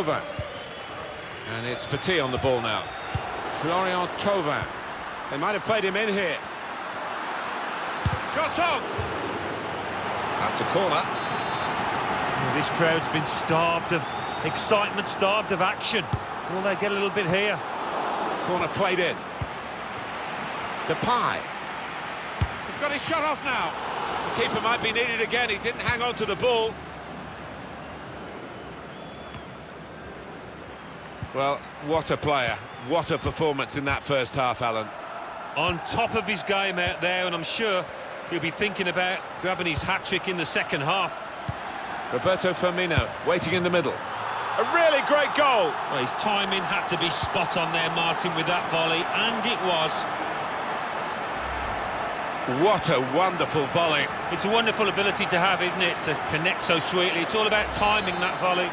Kovac. And it's Petit on the ball now. Florian Kovac. They might have played him in here. Shot on! That's a corner. Well, this crowd's been starved of excitement, starved of action. Will they get a little bit here? Corner played in. Depay. He's got his shot off now. The keeper might be needed again. He didn't hang on to the ball. Well, what a player. What a performance in that first half, Alan. On top of his game out there, and I'm sure he'll be thinking about grabbing his hat-trick in the second half. Roberto Firmino waiting in the middle. A really great goal. Well, his timing had to be spot on there, Martin, with that volley, and it was. What a wonderful volley. It's a wonderful ability to have, isn't it, to connect so sweetly. It's all about timing that volley.